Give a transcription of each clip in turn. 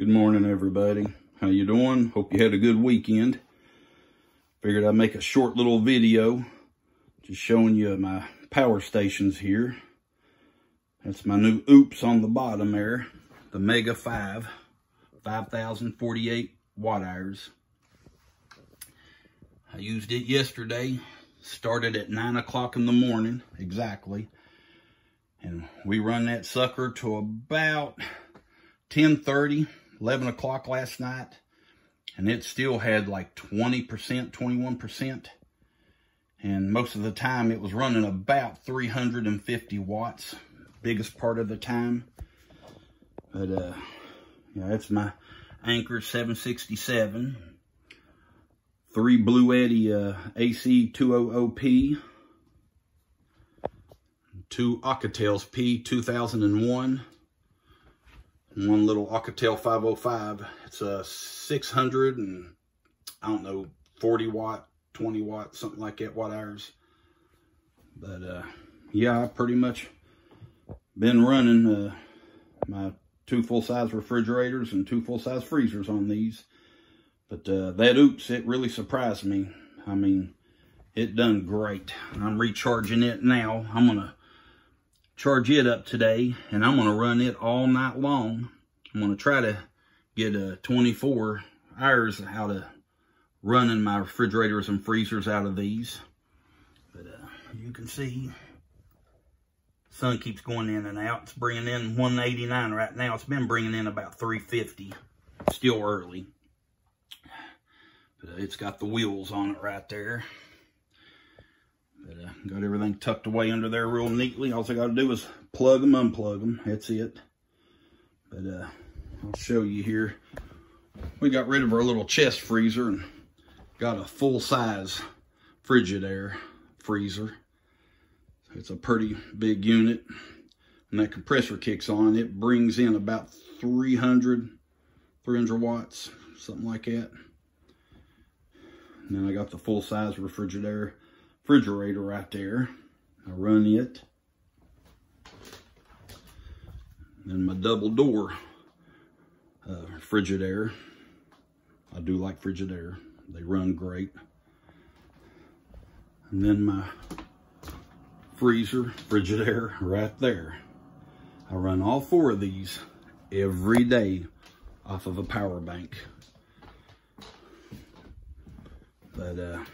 Good morning, everybody. How you doing? Hope you had a good weekend. Figured I'd make a short little video just showing you my power stations here. That's my new OUPES on the bottom there. The Mega 5, 5,048 watt hours. I used it yesterday. Started at 9 o'clock in the morning, exactly. And we run that sucker to about 10.30, 11 o'clock last night. And it still had like 20%, 21%. And most of the time it was running about 350 watts, biggest part of the time. But uh, yeah, that's my Anker 767. Three Bluetti uh, AC200P two Oukitels P2001, one little Oukitel 505. It's a 600 and I don't know, 40 watt, 20 watt, something like that, watt hours. But uh, yeah, I pretty much been running uh, my two full-size refrigerators and two full-size freezers on these. But uh, that OUPES, it really surprised me. I mean, it done great. I'm recharging it now. I'm going to charge it up today, and I'm going to run it all night long. I'm going to try to get a 24 hours out of running my refrigerators and freezers out of these. But uh, you can see, sun keeps going in and out. It's bringing in 189 right now. It's been bringing in about 350. Still early. But uh, it's got the wheels on it right there. Got everything tucked away under there real neatly. All I got to do is plug them, unplug them. That's it. But uh, I'll show you here. We got rid of our little chest freezer and got a full-size Frigidaire freezer. It's a pretty big unit. When that compressor kicks on, it brings in about 300, 300 watts, something like that. And then I got the full-size Frigidaire refrigerator right there. I run it. Then my double door uh, Frigidaire. I do like Frigidaire. They run great. And then my freezer Frigidaire right there. I run all four of these every day off of a power bank. But uh,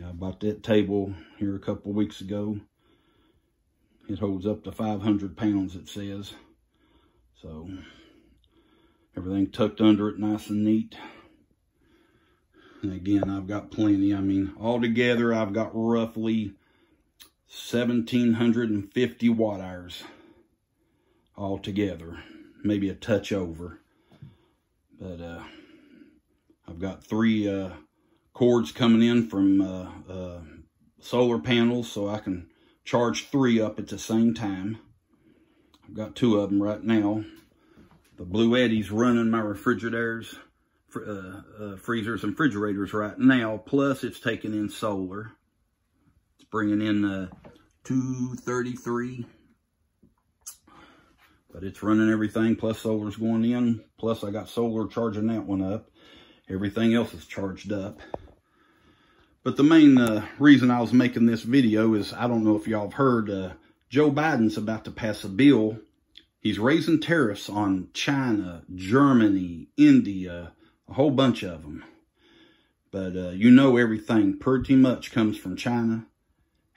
yeah, I bought that table here a couple weeks ago. It holds up to 500 pounds, it says. So, everything tucked under it nice and neat. And again, I've got plenty. I mean, altogether, I've got roughly 1,750 watt hours altogether. Maybe a touch over. But, uh, I've got three, uh, cords coming in from uh, uh, solar panels so I can charge three up at the same time. I've got two of them right now. The Bluetti's running my refrigerators, uh, uh, freezers and refrigerators right now. Plus it's taking in solar. It's bringing in uh, 233. But it's running everything, plus solar's going in. Plus I got solar charging that one up. Everything else is charged up. But the main uh, reason I was making this video is, I don't know if y'all have heard, uh, Joe Biden's about to pass a bill. He's raising tariffs on China, Germany, India, a whole bunch of them. But uh, you know everything pretty much comes from China.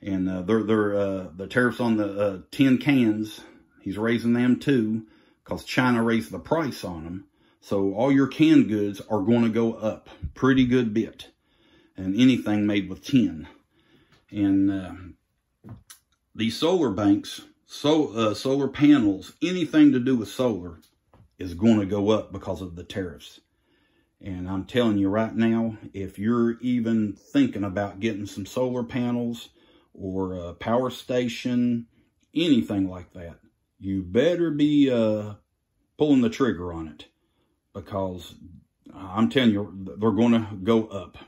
And uh, they're, they're, uh, the tariffs on the uh, tin cans, he's raising them too, because China raised the price on them. So all your canned goods are going to go up pretty good bit and anything made with tin. And uh, these solar banks, so uh, solar panels, anything to do with solar is going to go up because of the tariffs. And I'm telling you right now, if you're even thinking about getting some solar panels or a power station, anything like that, you better be uh, pulling the trigger on it because I'm telling you, they're going to go up.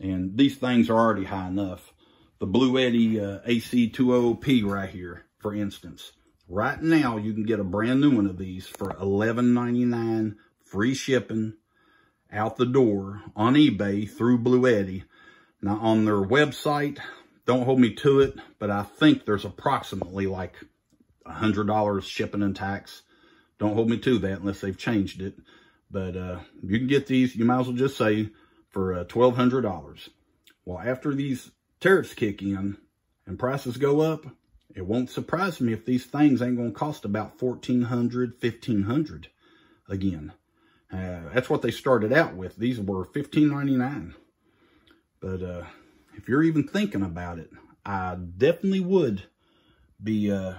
And these things are already high enough. The Bluetti uh, AC200P right here, for instance, Right now, you can get a brand new one of these for $11.99, free shipping, out the door on eBay through Bluetti. Now, on their website, don't hold me to it, but I think there's approximately like $100 shipping and tax. Don't hold me to that unless they've changed it. But uh, you can get these, you might as well just say, for uh, $1,200. Well, after these tariffs kick in and prices go up, it won't surprise me if these things ain't going to cost about $1,400, $1,500 again. Uh, that's what they started out with. These were $15.99. But uh, if you're even thinking about it, I definitely would be uh,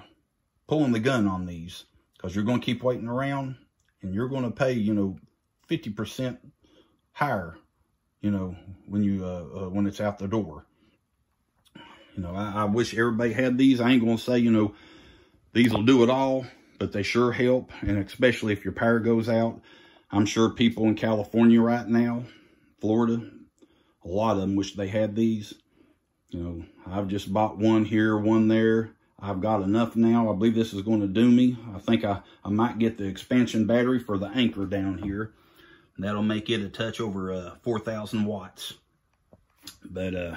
pulling the gun on these because you're going to keep waiting around and you're going to pay, you know, 50% higher, you know, when you uh, uh, when it's out the door. You know, I, I wish everybody had these. I ain't going to say, you know, these will do it all, but they sure help. And especially if your power goes out, I'm sure people in California right now, Florida, a lot of them wish they had these. You know, I've just bought one here, one there. I've got enough now. I believe this is going to do me. I think I, I might get the expansion battery for the Anker down here. That'll make it a touch over uh, 4,000 watts. But, uh,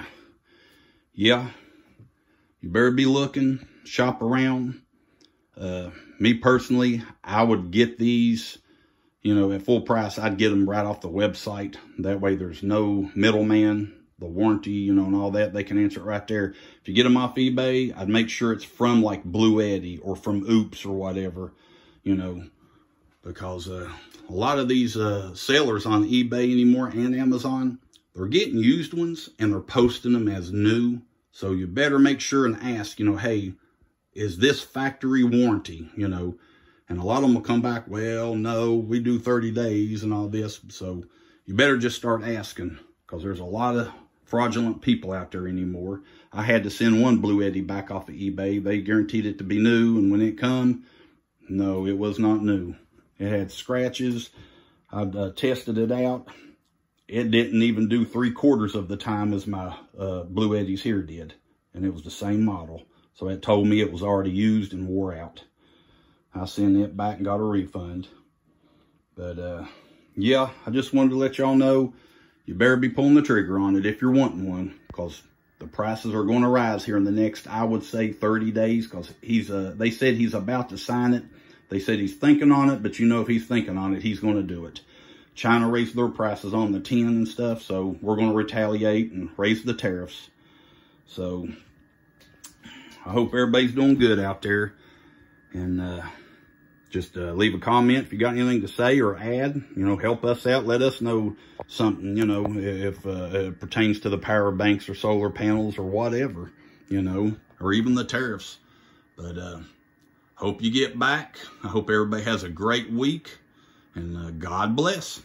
yeah, you better be looking, shop around. Uh, me personally, I would get these you know, at full price, I'd get them right off the website. That way there's no middleman, the warranty, you know, and all that. They can answer it right there. If you get them off eBay, I'd make sure it's from like Bluetti or from OUPES or whatever, you know, because uh, a lot of these uh, sellers on eBay anymore and Amazon, they're getting used ones and they're posting them as new. So you better make sure and ask, you know, hey, is this factory warranty, you know, and a lot of them will come back, well, no, we do 30 days and all this. So you better just start asking because there's a lot of fraudulent people out there anymore. I had to send one Bluetti back off of eBay. They guaranteed it to be new. And when it come, no, it was not new. It had scratches. I uh, tested it out. It didn't even do three quarters of the time as my uh, Bluettis here did. And it was the same model. So it told me it was already used and wore out. I sent it back and got a refund. But, uh, yeah, I just wanted to let y'all know you better be pulling the trigger on it if you're wanting one because the prices are going to rise here in the next, I would say, 30 days because he's, uh, they said he's about to sign it. They said he's thinking on it, but you know if he's thinking on it, he's going to do it. China raised their prices on the tin and stuff, so we're going to retaliate and raise the tariffs. So I hope everybody's doing good out there. And, uh, just uh, leave a comment if you got anything to say or add. You know, help us out. Let us know something, you know, if uh, it pertains to the power banks or solar panels or whatever, you know, or even the tariffs. But uh, hope you get back. I hope everybody has a great week. And uh, God bless.